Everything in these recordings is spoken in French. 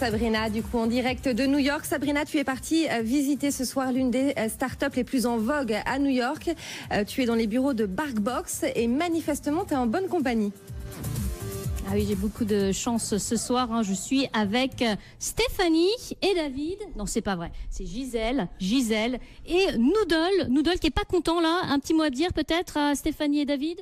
Sabrina, du coup en direct de New York. Sabrina, tu es partie euh, visiter ce soir l'une des euh, startups les plus en vogue à New York. Euh, tu es dans les bureaux de Barkbox et manifestement tu es en bonne compagnie. Ah oui, j'ai beaucoup de chance ce soir. hein. Je suis avec Stéphanie et David. Non, c'est pas vrai. C'est Gisèle, Gisèle et Noodle. Noodle qui est pas content là. Un petit mot à dire peut-être à Stéphanie et David?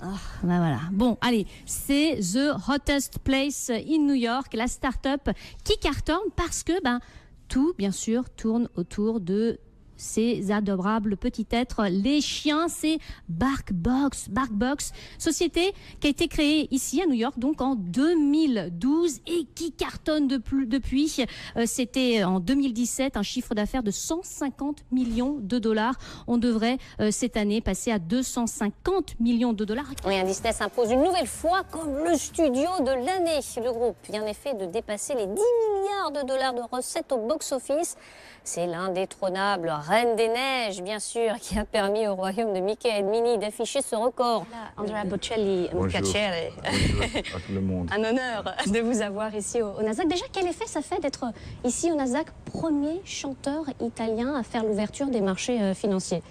Ah, ben voilà. Bon, allez, c'est The Hottest Place in New York, la start-up qui cartonne parce que ben, tout, bien sûr, tourne autour de ces adorables petits êtres. Les chiens, c'est Barkbox. Barkbox, société qui a été créée ici à New York, donc en 2012 et qui cartonne depuis. Euh, C'était en 2017 un chiffre d'affaires de 150 millions de dollars. On devrait euh, cette année passer à 250 millions de dollars. Oui, un Disney s'impose une nouvelle fois comme le studio de l'année. Le groupe vient en effet de dépasser les 10 milliards de dollars de recettes au box-office. C'est l'indétrônable Reine des Neiges, bien sûr, qui a permis au royaume de Mickey et de Minnie d'afficher ce record. Andrea Bocelli, Bonjour. Cacciere. Bonjour à tout le monde. Un honneur de vous avoir ici au, au Nasdaq. Déjà, quel effet ça fait d'être ici au Nasdaq, premier chanteur italien à faire l'ouverture des marchés euh, financiers?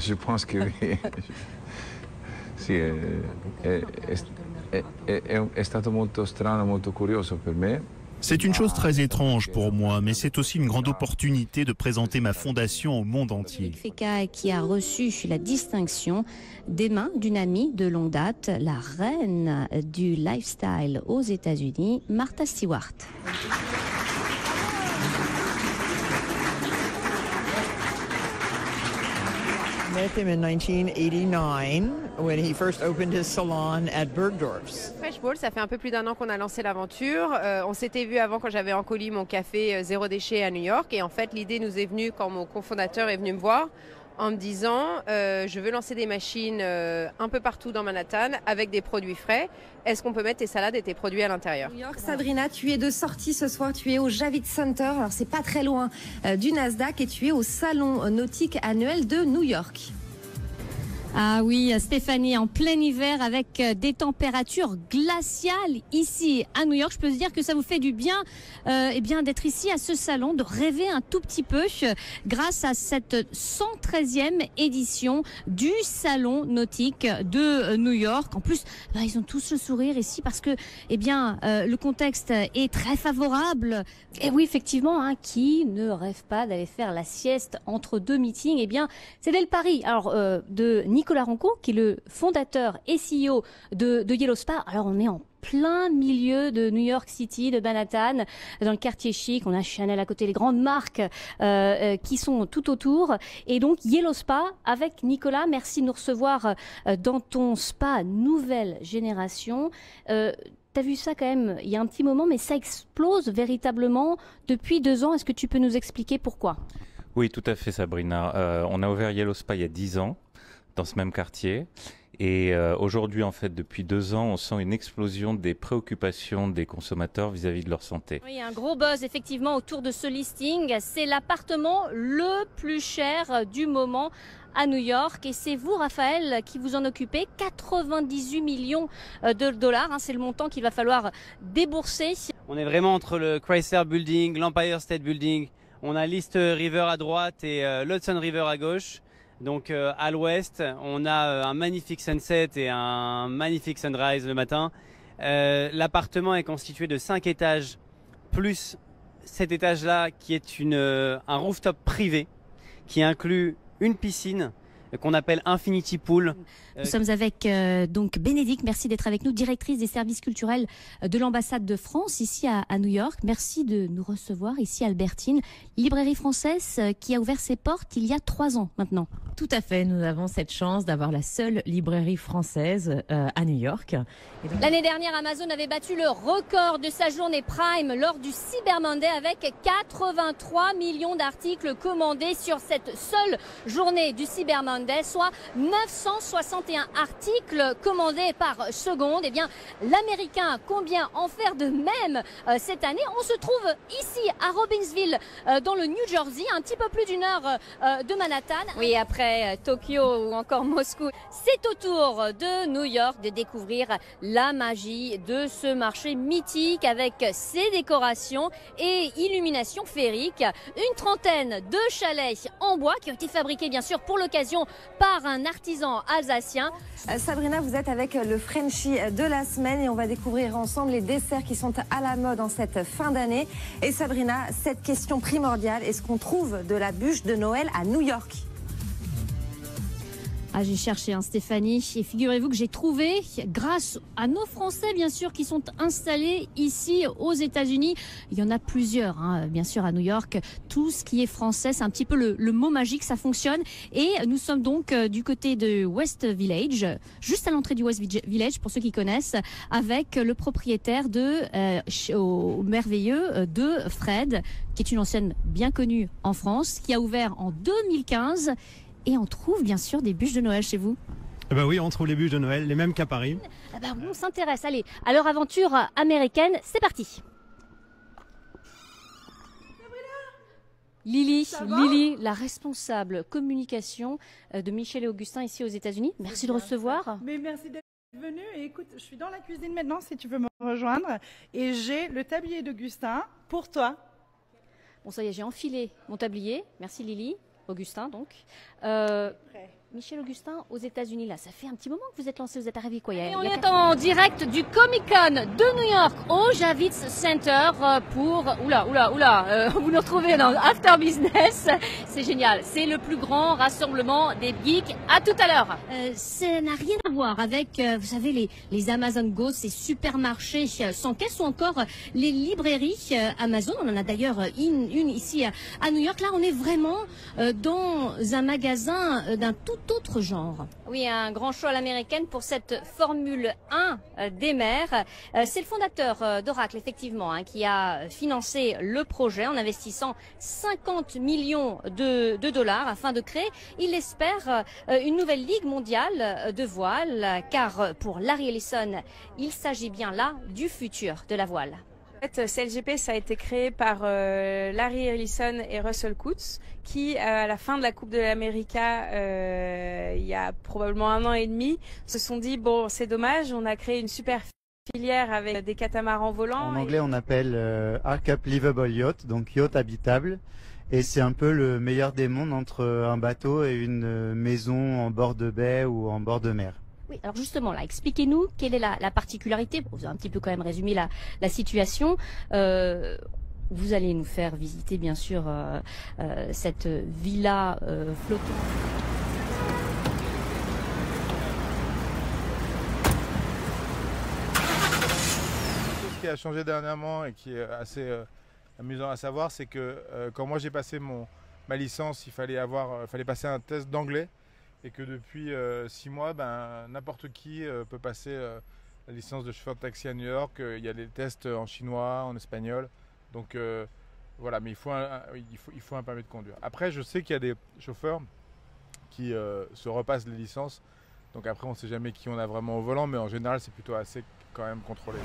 Je pense que oui. Sì, è, è- è- è- è stato molto strano, molto curioso per me. C'est une chose très étrange pour moi, mais c'est aussi une grande opportunité de présenter ma fondation au monde entier. Feka qui a reçu la distinction des mains d'une amie de longue date, la reine du lifestyle aux États-Unis, Martha Stewart. Met him in 1989 when he first opened his salon at Bergdorf's. Fresh Ball, ça fait un peu plus d'un an qu'on a lancé l'aventure. Euh, on s'était vu avant quand j'avais en colis mon café euh, zéro déchet à New York. Et en fait, l'idée nous est venue quand mon cofondateur est venu me voir en me disant euh, je veux lancer des machines euh, un peu partout dans Manhattan avec des produits frais. Est-ce qu'on peut mettre tes salades et tes produits à l'intérieur New York, Sabrina, tu es de sortie ce soir. Tu es au Javits Center. Alors, c'est pas très loin euh, du Nasdaq et tu es au salon nautique annuel de New York. Ah oui, Stéphanie, en plein hiver avec euh, des températures glaciales ici à New York. Je peux vous dire que ça vous fait du bien, euh, eh bien d'être ici à ce salon, de rêver un tout petit peu grâce à cette 113e édition du salon nautique de euh, New York. En plus, bah, ils ont tous le sourire ici parce que, eh bien, euh, le contexte est très favorable. Et oui, effectivement, hein, qui ne rêve pas d'aller faire la sieste entre deux meetings? Eh bien, c'est dès le Paris. Alors, euh, de Nicolas Ronco, qui est le fondateur et CEO de, Yellow Spa. Alors, on est en plein milieu de New York City, de Manhattan, dans le quartier chic. On a Chanel à côté, les grandes marques euh, euh, qui sont tout autour. Et donc, Yellow Spa avec Nicolas. Merci de nous recevoir euh, dans ton spa nouvelle génération. T'as vu ça quand même il y a un petit moment, mais ça explose véritablement depuis deux ans. Est-ce que tu peux nous expliquer pourquoi? Oui, tout à fait, Sabrina. On a ouvert Yellow Spa il y a 10 ans, dans ce même quartier. Et euh, aujourd'hui, en fait, depuis deux ans, on sent une explosion des préoccupations des consommateurs vis-à-vis de leur santé. Oui, un gros buzz effectivement autour de ce listing. C'est l'appartement le plus cher du moment à New York et c'est vous Raphaël qui vous en occupez 98 millions euh, de dollars hein, c'est le montant qu'il va falloir débourser On est vraiment entre le Chrysler Building, l'Empire State Building. On a l'East River à droite et euh, l'Hudson River à gauche. Donc euh, à l'ouest, on a euh, un magnifique sunset et un magnifique sunrise le matin. Euh, L'appartement est constitué de 5 étages plus cet étage-là qui est une, euh, un rooftop privé qui inclut une piscine qu'on appelle Infinity Pool. Nous sommes avec euh, donc Bénédicte, merci d'être avec nous, directrice des services culturels euh, de l'ambassade de France ici à, à New York. Merci de nous recevoir ici à Albertine, librairie française euh, qui a ouvert ses portes il y a trois ans maintenant. Tout à fait, nous avons cette chance d'avoir la seule librairie française euh, à New York. Donc- L'année dernière, Amazon avait battu le record de sa journée Prime lors du Cyber Monday avec 83 millions d'articles commandés sur cette seule journée du Cyber Monday. Soit 961 articles commandés par seconde. Eh bien, l'américain, combien en faire de même euh, cette année? On se trouve ici à Robbinsville, euh, dans le New Jersey, un petit peu plus d'une heure euh, de Manhattan. Oui, après Tokyo ou encore Moscou, c'est au tour de New York de découvrir la magie de ce marché mythique avec ses décorations et illuminations féeriques. Une trentaine de chalets en bois qui ont été fabriqués bien sûr pour l'occasion par un artisan alsacien. Euh, Sabrina, vous êtes avec le Frenchie de la semaine et on va découvrir ensemble les desserts qui sont à la mode en cette fin d'année. Et Sabrina, cette question primordiale, est-ce qu'on trouve de la bûche de Noël à New York? Ah, j'ai cherché un hein, Stéphanie. Et figurez-vous que j'ai trouvé, grâce à nos Français bien sûr qui sont installés ici aux États-Unis, il y en a plusieurs hein, bien sûr à New York, tout ce qui est français, c'est un petit peu le, mot magique, ça fonctionne. Et nous sommes donc euh, du côté de West Village, juste à l'entrée du West Village pour ceux qui connaissent, avec le propriétaire de euh, au merveilleux euh, de Fred, qui est une ancienne bien connue en France, qui a ouvert en 2015 et on trouve bien sûr des bûches de Noël chez vous. Eh ben oui, on trouve les bûches de Noël, les mêmes qu'à Paris. Eh ben on s'intéresse. Allez, à leur aventure américaine, c'est parti. Lily, Lily, la responsable communication euh, de Michel et Augustin ici aux États-Unis. Merci de recevoir. Mais merci d'être venu. Et écoute, je suis dans la cuisine maintenant si tu veux me rejoindre. Et j'ai le tablier d'Augustin pour toi. Bon, ça y est, j'ai enfilé mon tablier. Merci Lily. Augustin donc. Euh, Michel Augustin aux États-Unis, là, ça fait un petit moment que vous êtes lancé, vous êtes arrivé quoi Et on est en direct du Comic Con de New York au Javits Center euh, pour. Oula, oula, oula, euh, vous nous retrouvez dans After Business. C'est génial, c'est le plus grand rassemblement des geeks. À tout à l'heure. Euh, ça n'a rien à voir avec, euh, vous savez, les, les Amazon Go, ces supermarchés sans caisse ou encore les librairies Amazon. On en a d'ailleurs une, une, ici à New York. Là, on est vraiment dans un magasin d'un tout autre genre. Oui, un grand choix à l'américaine pour cette Formule 1 euh, des mers. Euh, c'est le fondateur euh, d'Oracle, effectivement, hein, qui a financé le projet en investissant 50 millions de, dollars afin de créer, il espère, une nouvelle ligue mondiale de voile, car pour Larry Ellison, il s'agit bien là du futur de la voile fait, CLGP, ça a été créé par euh, Larry Ellison et Russell Coutts, qui, euh, à la fin de la Coupe de l'Amérique, euh, il y a probablement un an et demi, se sont dit, bon, c'est dommage, on a créé une super filière avec des catamarans volants. En anglais, on appelle Arcup Livable Yacht, donc yacht habitable. Et c'est un peu le meilleur des mondes entre un bateau et une maison en bord de baie ou en bord de mer. Oui, alors justement, là, expliquez-nous quelle est la, particularité. vous avez un petit peu quand même résumé la, la situation. Euh, vous allez nous faire visiter, bien sûr, euh, euh, cette villa flottante. Ce qui a changé dernièrement et qui est assez amusant à savoir, c'est que quand moi j'ai passé mon, ma licence, il fallait, avoir, fallait passer un test d'anglais et que depuis euh, six mois, ben, n'importe qui euh, peut passer euh, la licence de chauffeur de taxi à New York. Il y a des tests en chinois, en espagnol. Donc voilà, mais il faut, un, il faut un permis de conduire. Après, je sais qu'il y a des chauffeurs qui se repassent les licences. Donc après, on ne sait jamais qui on a vraiment au volant, mais en général, c'est plutôt assez quand même contrôlé.